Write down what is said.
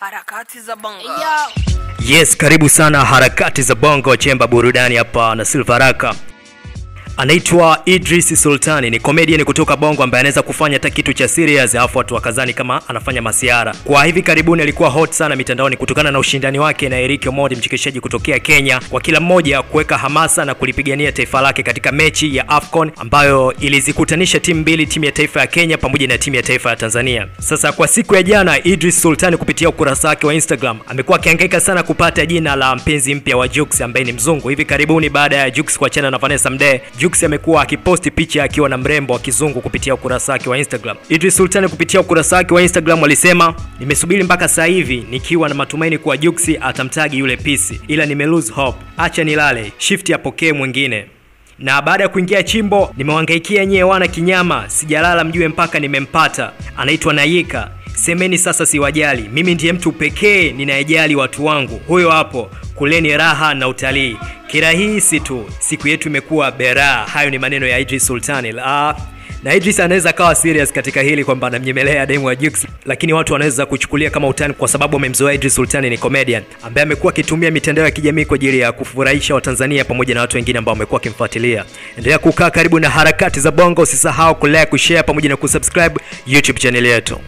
harakati za bongo Yes, karibu sana harakati za bongo chemba burudani hapa na Silva Raka. Anaitwa Idris Sultani, ni comedian kutoka Bongo ambaye anaweza kufanya hata kitu cha serious afu watu wakazani kama anafanya masiara. Kwa hivi karibuni alikuwa hot sana mitandaoni kutokana na ushindani wake na Eric Omondi, mchekeshaji kutokea Kenya, kwa kila mmoja kuweka hamasa na kulipigania taifa lake katika mechi ya AFCON ambayo ilizikutanisha timu mbili, timu ya taifa ya Kenya pamoja na timu ya taifa ya Tanzania. Sasa kwa siku ya jana, Idris Sultani kupitia ukurasa wake wa Instagram amekuwa akihangaika sana kupata jina la mpenzi mpya wa Jux ambaye ni mzungu. Hivi karibuni baada ya Jux kuachana na Vanessa Mdee, Jux amekuwa akiposti picha akiwa na mrembo wa kizungu kupitia ukurasa wake wa Instagram. Idris Sultan kupitia ukurasa wake wa Instagram alisema, nimesubiri mpaka sasa hivi nikiwa na matumaini kuwa Jux atamtagi yule pisi, ila nime lose hope. Acha nilale, shift apokee mwingine na baada ya kuingia chimbo nimewangaikia nyie wana kinyama, sijalala mjue mpaka nimempata. Anaitwa Nayika, semeni sasa siwajali, mimi ndiye mtu pekee ninayejali watu wangu. Huyo hapo, kuleni raha na utalii kirahisi tu, siku yetu imekuwa beraa. Hayo ni maneno ya Idris Sultani. Ah, na Idris anaweza akawa serious katika hili kwamba anamnyemelea demu wa Jux, lakini watu wanaweza kuchukulia kama utani kwa sababu amemzoea Idris Sultani ni comedian ambaye amekuwa akitumia mitandao ya kijamii kwa ajili ya kufurahisha Watanzania pamoja na watu wengine ambao wamekuwa wakimfuatilia. Endelea kukaa karibu na harakati za Bongo, usisahau kulike, kushare pamoja na kusubscribe YouTube channel yetu.